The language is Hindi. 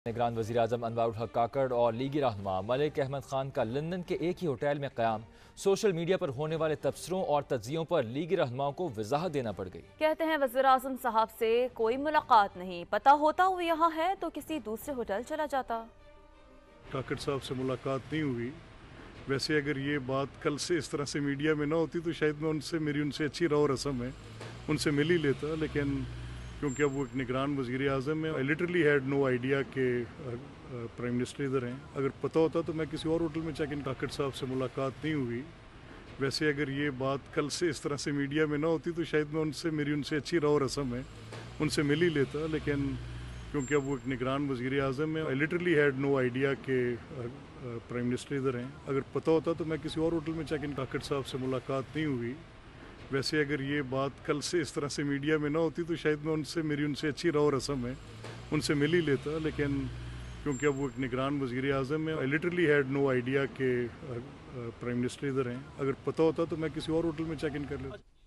निगरान वजी अजम अनवर हक काकड़ और लीगी रहनुमा मलिक अहमद खान का लंदन के एक ही होटल में क्याम। सोशल मीडिया पर होने वाले तबसरों और तजियों पर लीगी रहनुमाओं को वजाहत देना पड़ गई। कहते हैं वज़ीर अजम साहब से कोई मुलाकात नहीं। पता होता वो यहाँ है तो किसी दूसरे होटल चला जाता। काकड़ साहब से मुलाकात नहीं हुई। वैसे अगर ये बात कल से इस तरह से मीडिया में ना होती तो शायद मैं उनसे मेरी उनसे अच्छी रहो रस्म है। उनसे मिल ही लेता लेकिन क्योंकि अब वो एक निगरान वज़ीर अजम है। I literally had no idea के प्राइम मिनिस्टर इधर हैं। अगर पता होता तो मैं किसी और होटल में चेक इन काकड़ साहब से मुलाकात नहीं हुई। वैसे अगर ये बात कल से इस तरह से मीडिया में ना होती तो शायद मैं उनसे, मेरी उनसे अच्छी रहो रसम है। उनसे मिल ही लेता, लेकिन क्योंकि अब वो एक निगरान वज़ीर अजम है I literally had no idea के प्राइम मिनिस्टर इधर हैं। अगर पता होता तो मैं किसी और होटल में चेक इन काकड़ साहब से मुलाकात नहीं हुई। वैसे अगर ये बात कल से इस तरह से मीडिया में ना होती तो शायद मैं उनसे, मेरी उनसे अच्छी रहो रसम है। उनसे मिल ही लेता, लेकिन क्योंकि अब वो एक निगरान वज़ीर अजम है I literally had no idea के प्राइम मिनिस्टर इधर हैं। अगर पता होता तो मैं किसी और होटल में चेक इन कर लेता।